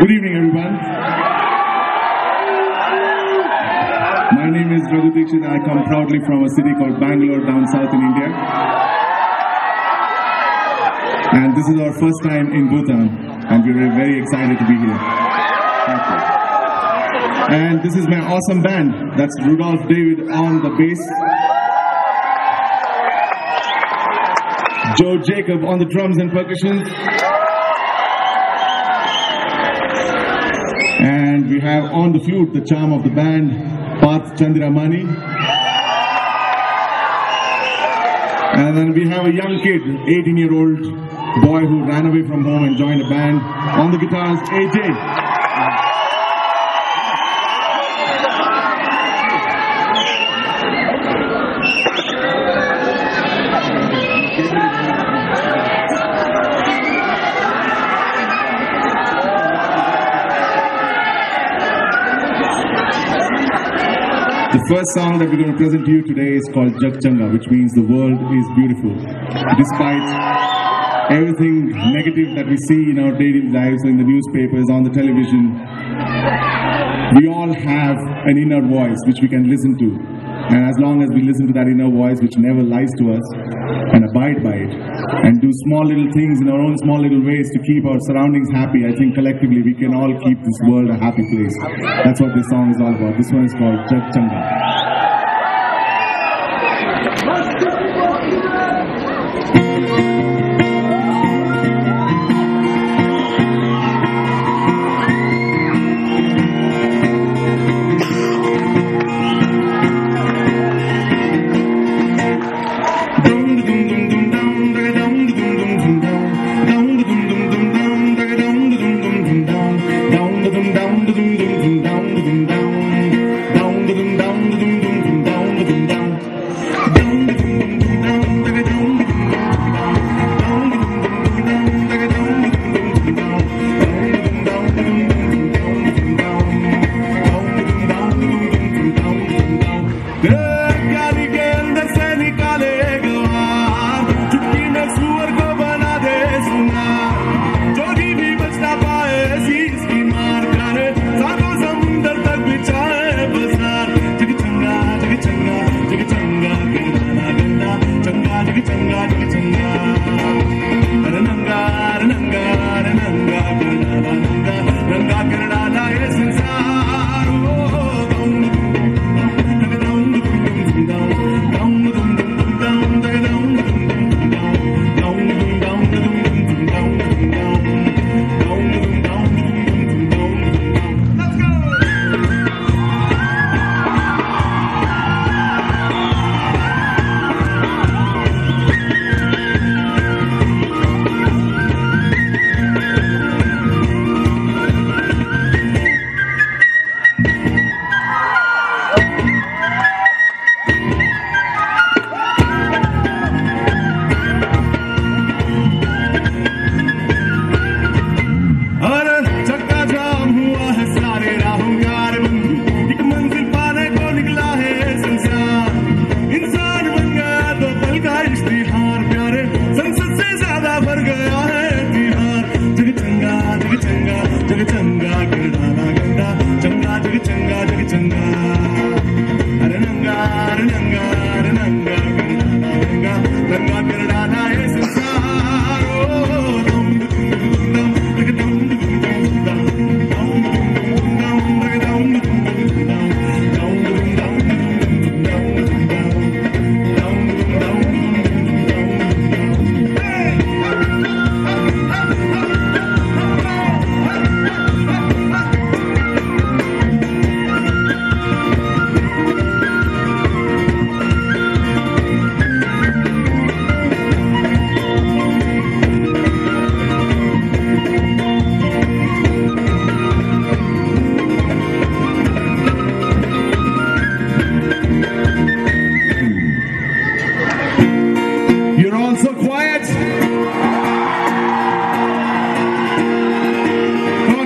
Good evening, everyone. My name is Raghu Dixit. I come proudly from a city called Bangalore, down south in India. And this is our first time in Bhutan, and we're very excited to be here. And this is my awesome band. That's Rudolph David on the bass, Joe Jacob on the drums and percussions. Have on the flute the charm of the band, Parth Chandiramani. And then we have a young kid, 18 year old boy who ran away from home and joined a band. On the guitars, AJ. The first song that we're going to present to you today is called Jag Changa, which means the world is beautiful. Despite everything negative that we see in our daily lives, in the newspapers, on the television, we all have an inner voice which we can listen to. And as long as we listen to that inner voice which never lies to us and abide by it and do small little things in our own small little ways to keep our surroundings happy, I think collectively we can all keep this world a happy place. That's what this song is all about. This one is called Jag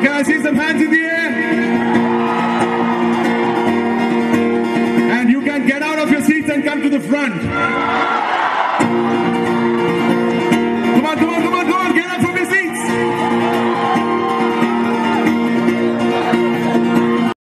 can I see some hands in the air? And you can get out of your seats and come to the front.